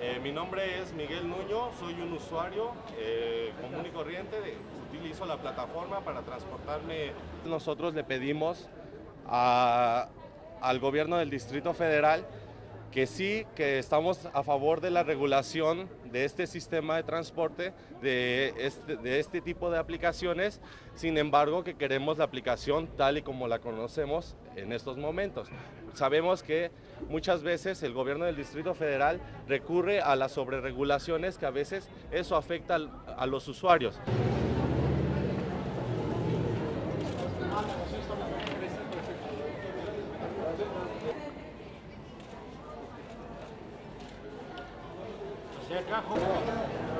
Eh, mi nombre es Miguel Nuño, soy un usuario eh, común y corriente, de- utilizo la plataforma para transportarme. Nosotros le pedimos al gobierno del Distrito Federal que sí, que estamos a favor de la regulación de este sistema de transporte, de este, de este tipo de aplicaciones, sin embargo que queremos la aplicación tal y como la conocemos en estos momentos. Sabemos que muchas veces el gobierno del Distrito Federal recurre a las sobreregulaciones que a veces eso afecta a los usuarios. Você é carro.